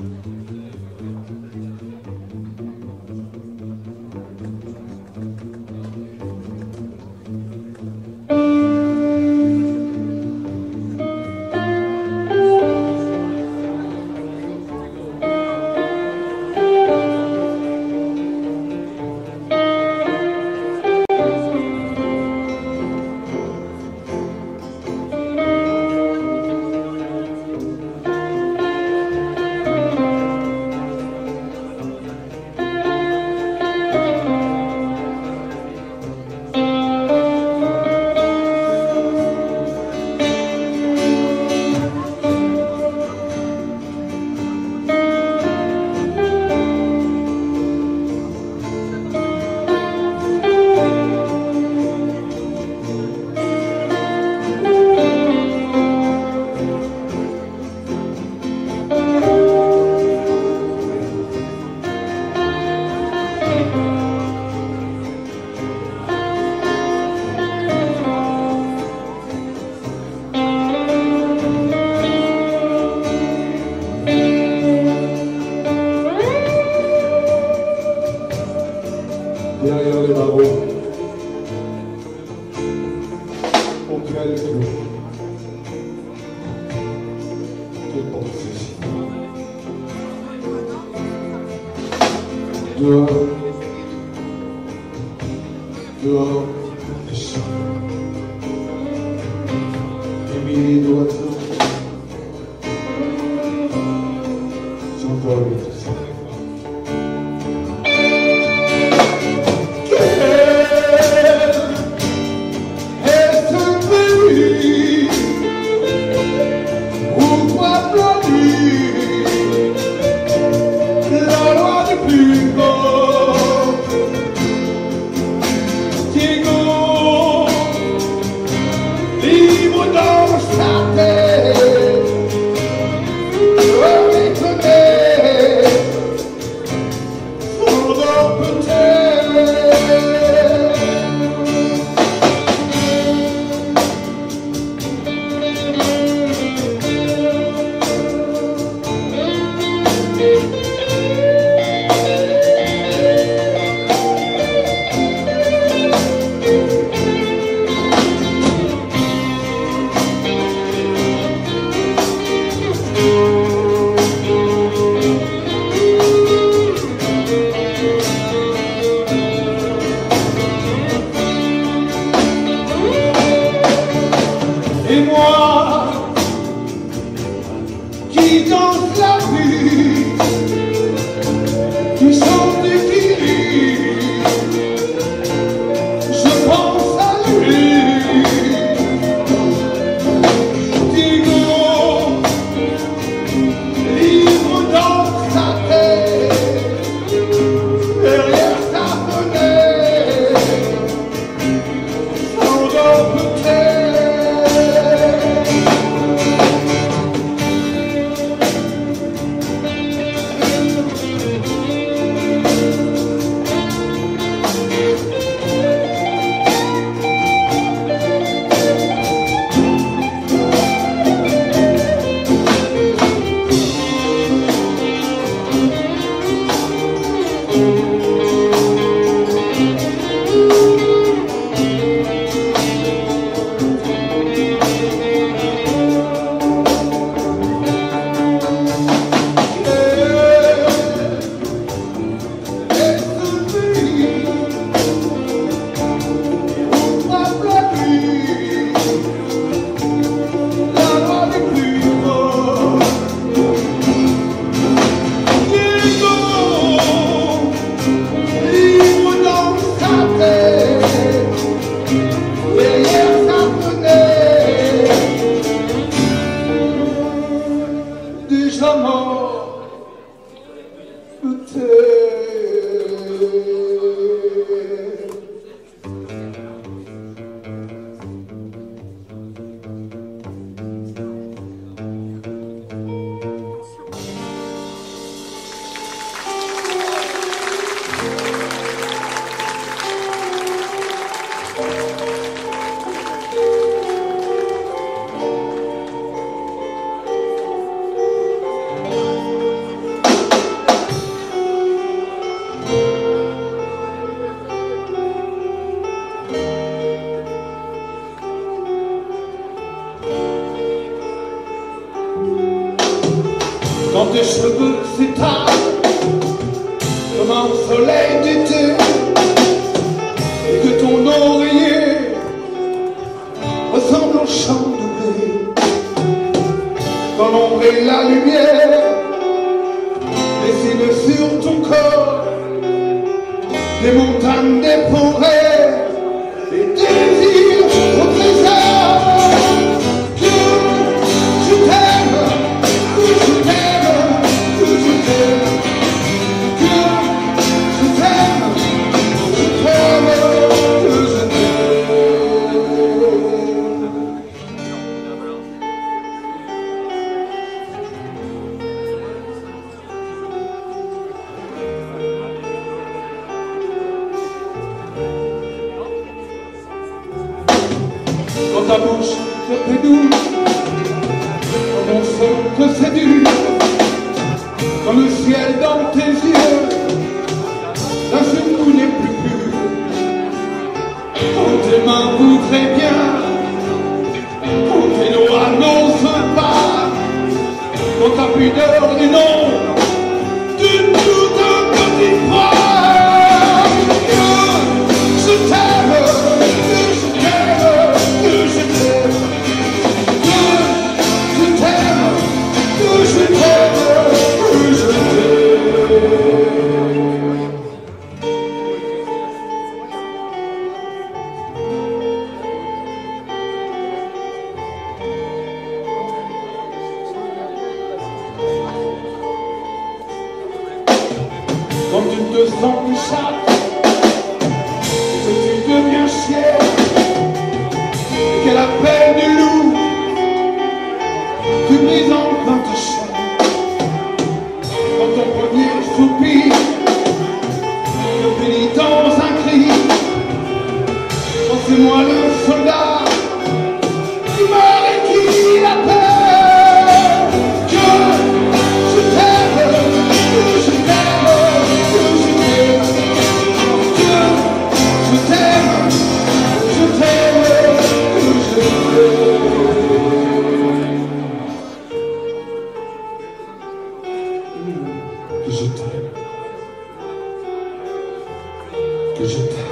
Mm-hmm. de Lagoa. Ponte velho do take Tes cheveux s'étalent comme un soleil d'été. Et que ton oreiller ressemble au champ de blé. Quand l'ombre et la lumière dessinent sur ton corps des montagnes, des forêts, ta bouche douce, quand mon son te séduit, quand le ciel dans tes yeux, seul coup n'est plus pur. Quand tes mains voudraient bien, quand tes doigts n'osent pas, quand ta pudeur du nom, just don't be shocked. que juntar.